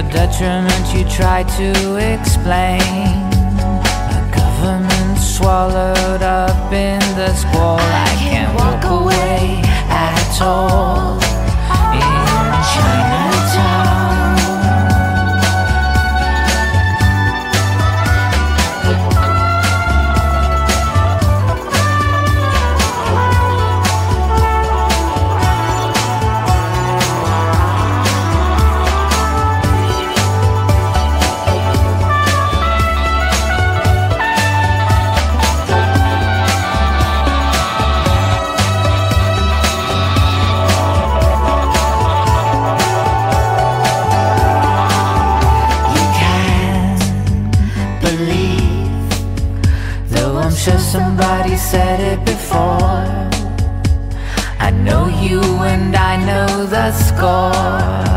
your detriment you try to explain. A government swallowed up in the squall I can't walk away at all. In China. said it before. I know you and I know the score.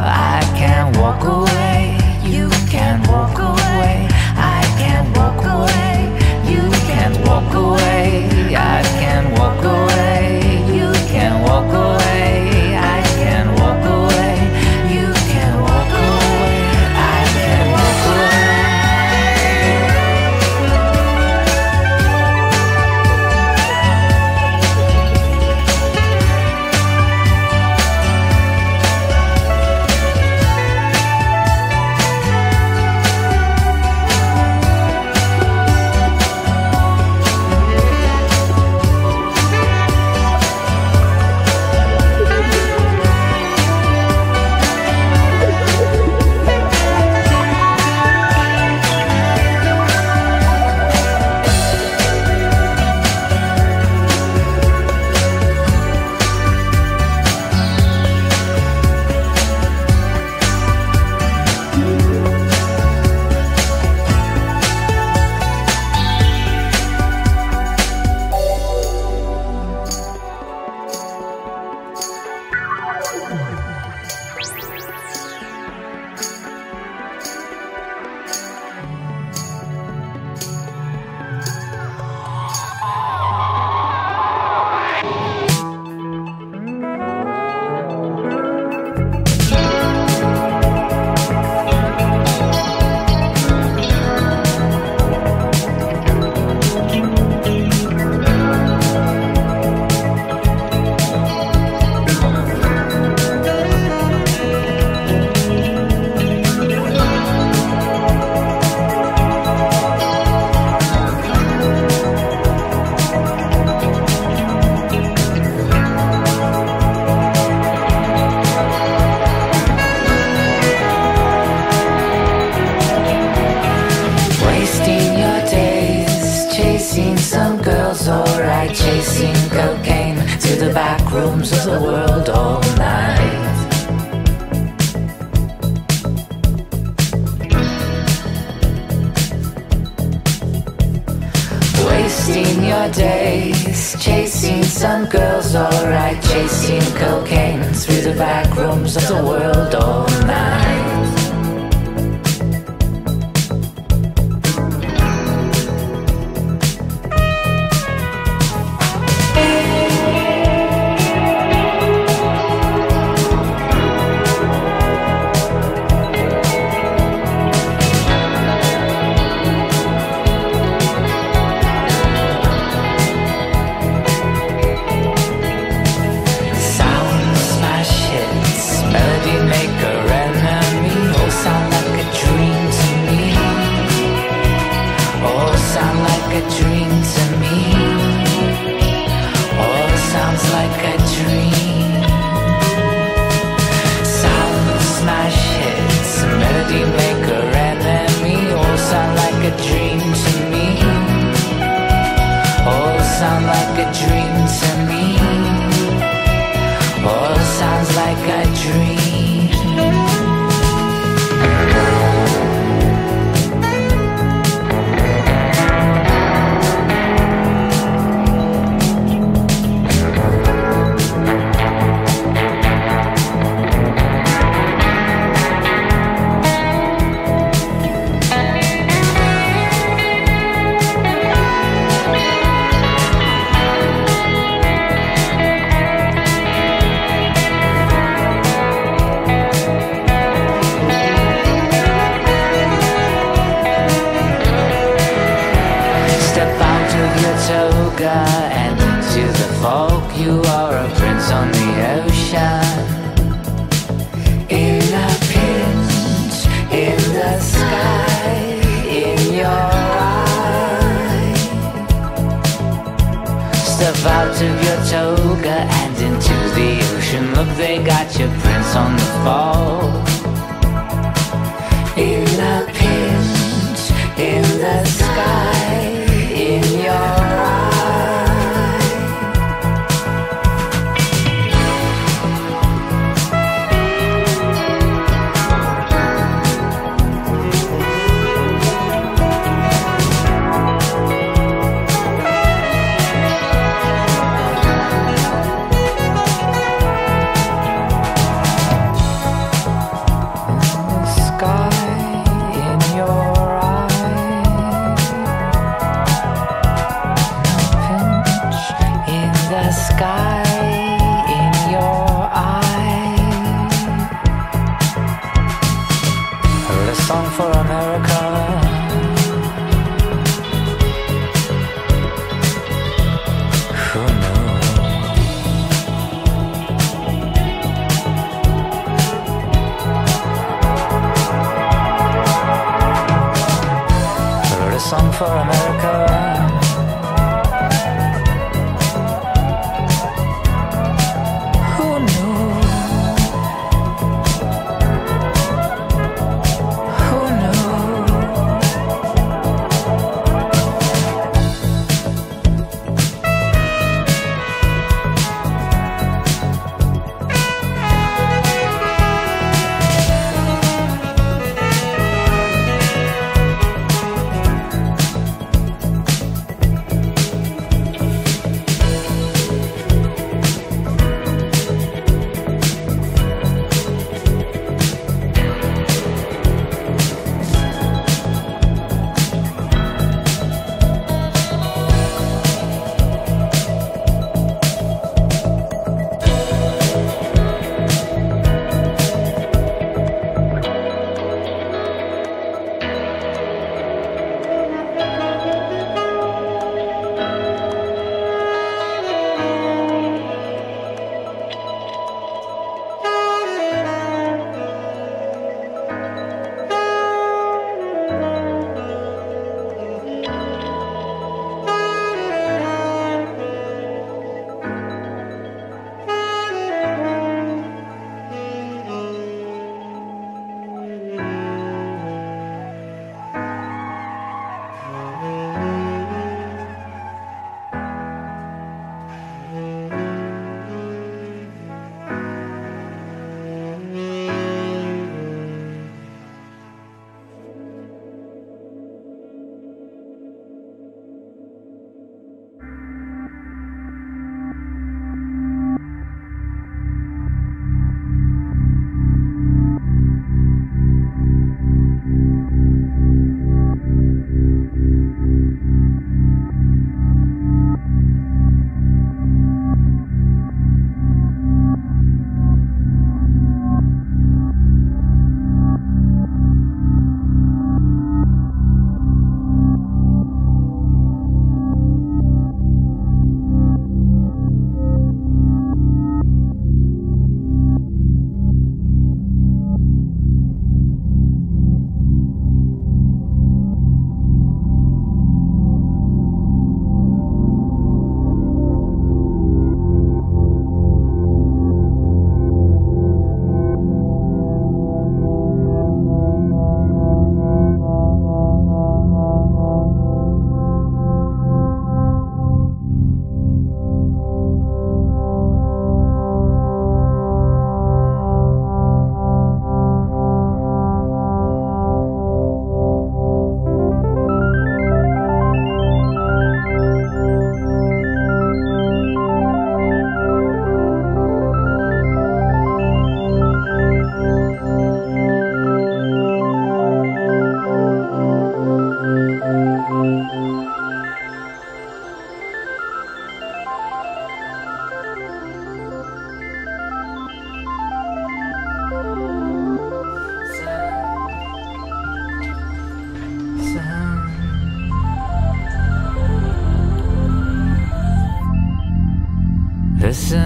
And to the folk you are a prince on the ocean. In a pinch, in the sky, in your eye. Step out of your toga and into the ocean. Look, they got your prince on the fall. In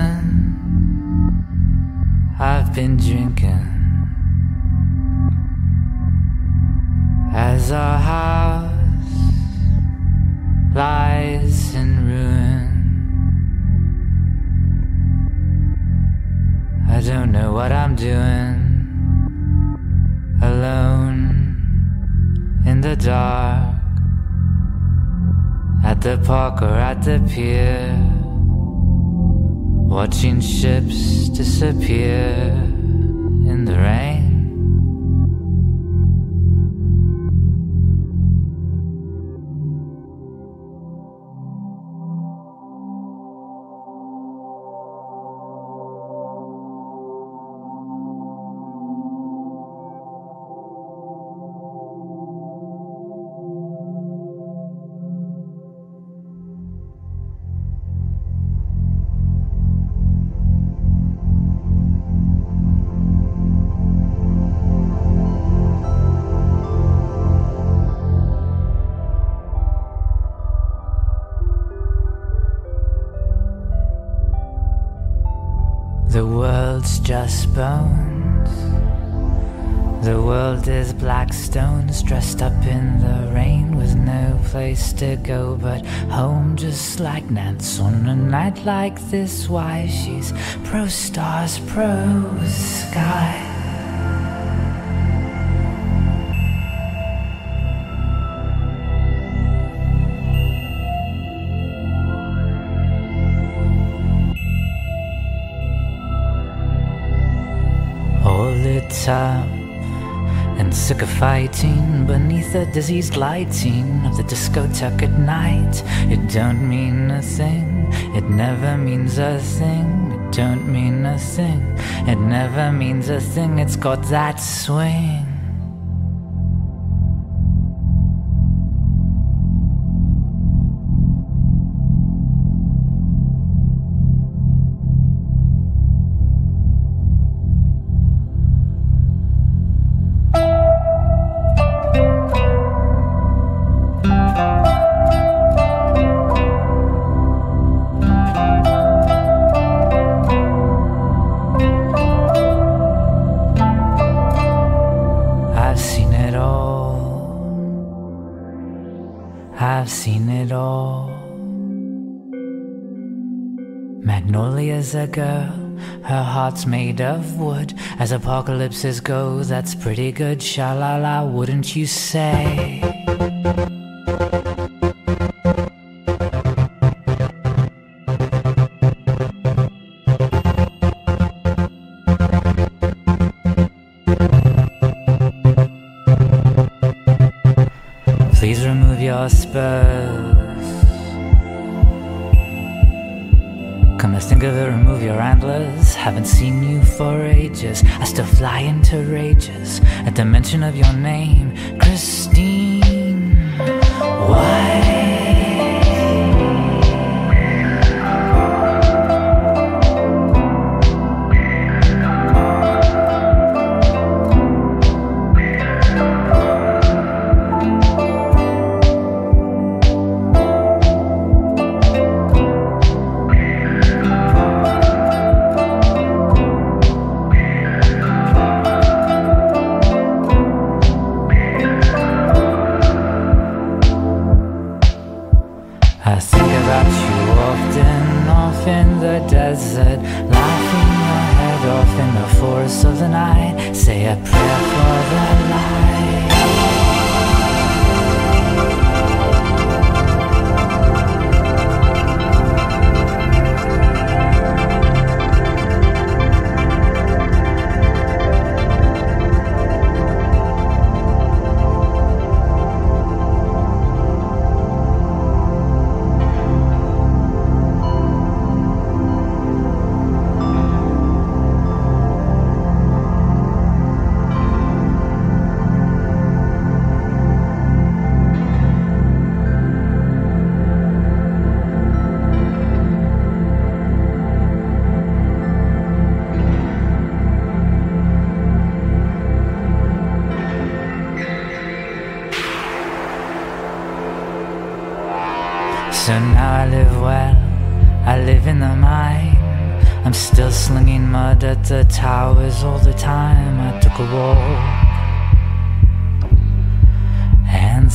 Listen, I've been drinking as our house lies in ruin. I don't know what I'm doing. Alone in the dark. At the park or at the pier. Watching ships disappear in the rain. World's just bones. The world is black stones dressed up in the rain with no place to go but home, just like Nance on a night like this. Why she's pro stars, pro sky. Lit and sick of fighting beneath the diseased lighting of the discotheque at night. It don't mean a thing. It never means a thing. It don't mean a thing. It never means a thing. It's got that swing. I've seen it all. Magnolia's a girl, her heart's made of wood. As apocalypses go, that's pretty good. Sha la la, wouldn't you say? Spurs. Come to think of it, remove your antlers. Haven't seen you for ages. I still fly into rages at the mention of your name, Christine. Why? The night. Say a prayer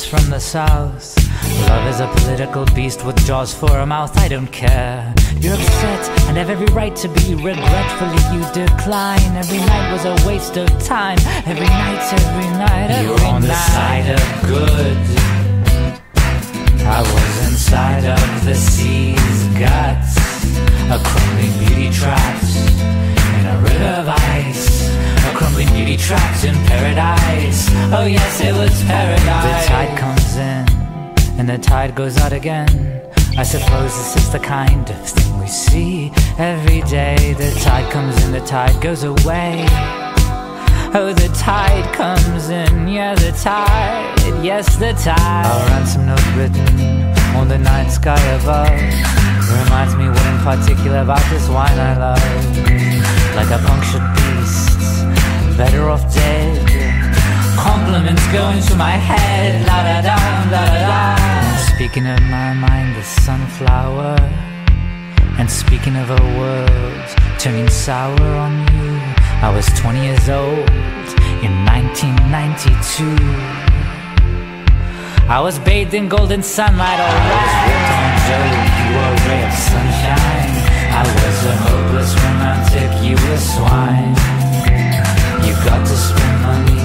from the south. Love is a political beast with jaws for a mouth, I don't care. You're upset and have every right to be. Regretfully, you decline. Every night was a waste of time. Every night, every night, every You're on night. the side of good. I was inside of the sea's guts. A crumbling beauty trapped in a river of ice. A crumbling beauty trapped in paradise. Oh, yes, it was paradise. The tide comes in and the tide goes out again. I suppose this is the kind of thing we see every day. The tide comes in, the tide goes away. Oh, the tide comes in, yeah, the tide, yes, the tide. A ransom note written on the night sky above reminds me what in particular about this wine I love. Like a punctured beast, better off dead. Compliments go into my head, la da da, la da da. Speaking of my mind, the sunflower. And speaking of a world turning sour on you, I was 20 years old in 1992. I was bathed in golden sunlight. I was on you were a ray of sunshine. I was a hopeless romantic, you were swine. You got to spend money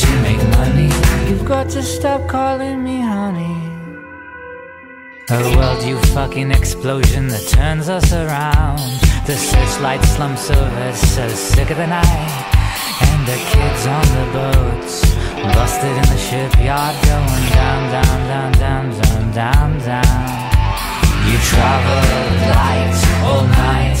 to make money. You've got to stop calling me honey. A world, you fucking explosion that turns us around. The searchlight slumps over, so sick of the night. And the kids on the boats, busted in the shipyard, going down, down, down, down, down, down, down. You travel light all night